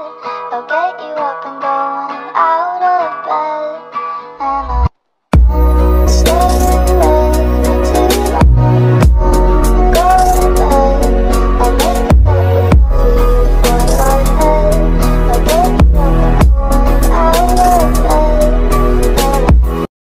Oh,